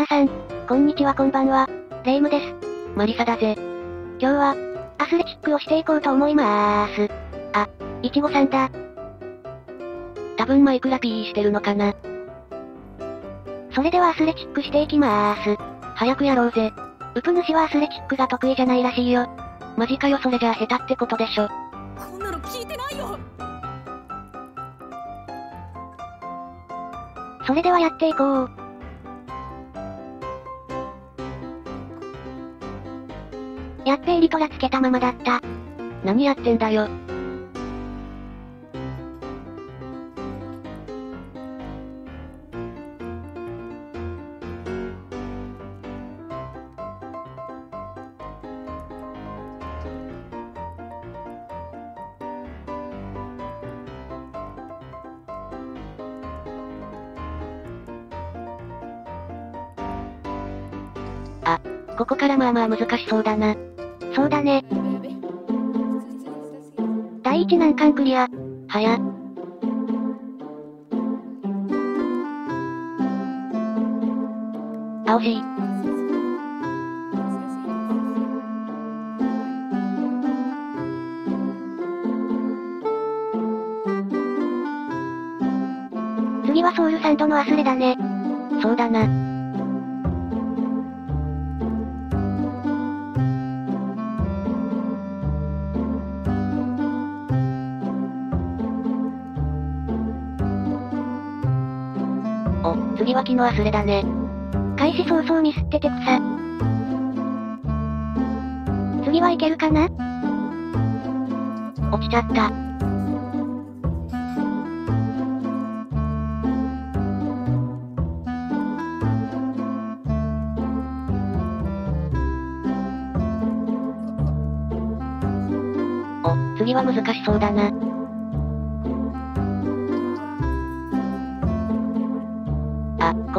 皆さん、こんにちはこんばんは。レイムです。マリサだぜ。今日は、アスレチックをしていこうと思いまーす。あ、いちごさんだ。多分マイクラピーしてるのかな。それではアスレチックしていきまーす。早くやろうぜ。ウプ主はアスレチックが得意じゃないらしいよ。マジかよそれじゃあ下手ってことでしょ。こんなの聞いてないよそれではやっていこう。やっべえリトラつけたままだった。何やってんだよ。あ、ここからまあまあ難しそうだな。そうだね。第一難関クリア。はや。あ、惜しい。次はソウルサンドのアスレだね。そうだな。次は木のアスレだね。開始早々ミスってて草。次はいけるかな？落ちちゃった。お、次は難しそうだな。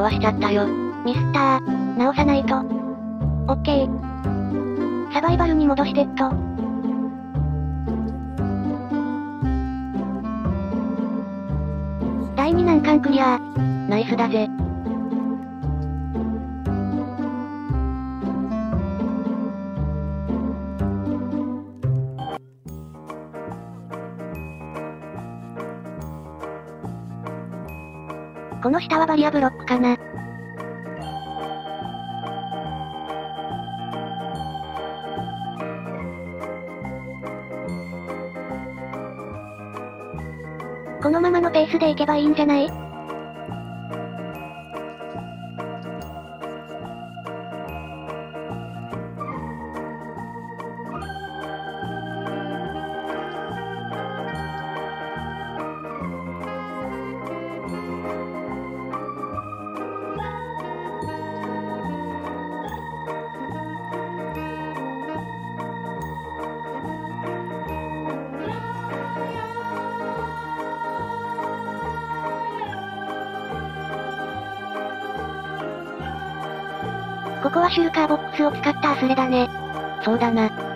壊しちゃったよ。ミスター。直さないと。オッケー。サバイバルに戻してっと。第2難関クリアナイスだぜ。この下はバリアブロックかな。このままのペースでいけばいいんじゃない？ここはシュルカーボックスを使ったアスレだね。そうだな。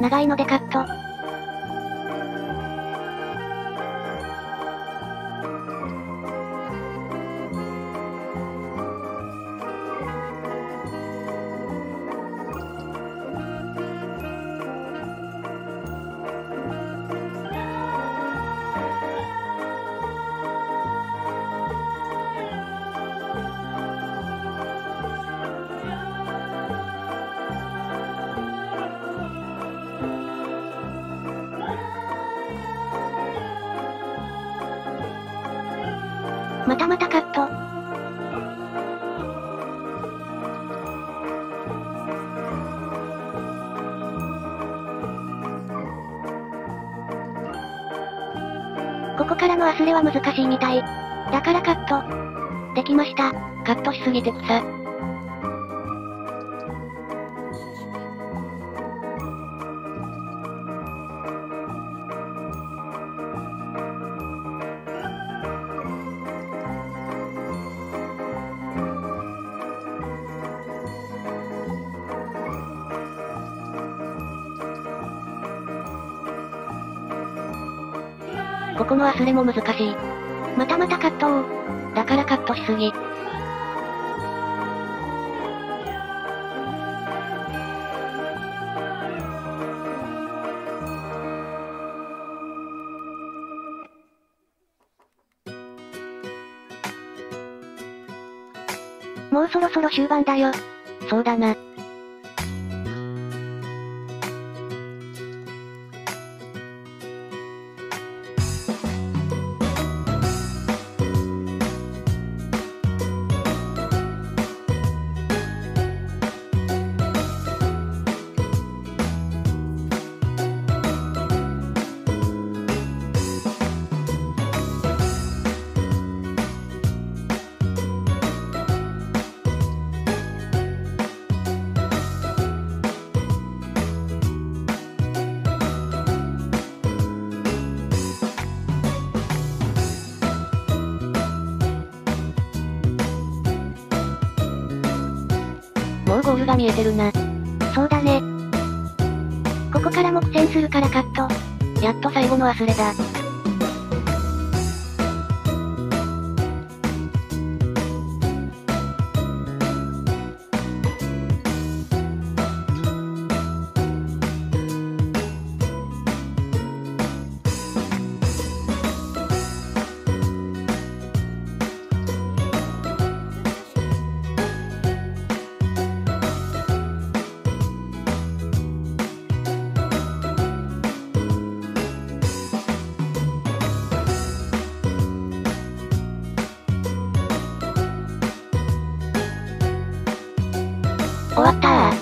長いのでカット。またまたカット。ここからのアスレは難しいみたい。だからカット。できました。カットしすぎて草。ここの忘れも難しい。またまたカットを。だからカットしすぎ。もうそろそろ終盤だよ。そうだな。が見えてるな。そうだね。ここからも苦戦するからカット。やっと最後の忘れだ。終わったー。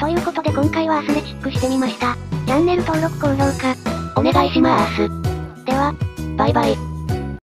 ということで今回はアスレチックしてみました。チャンネル登録高評価、お願いします。では、バイバイ。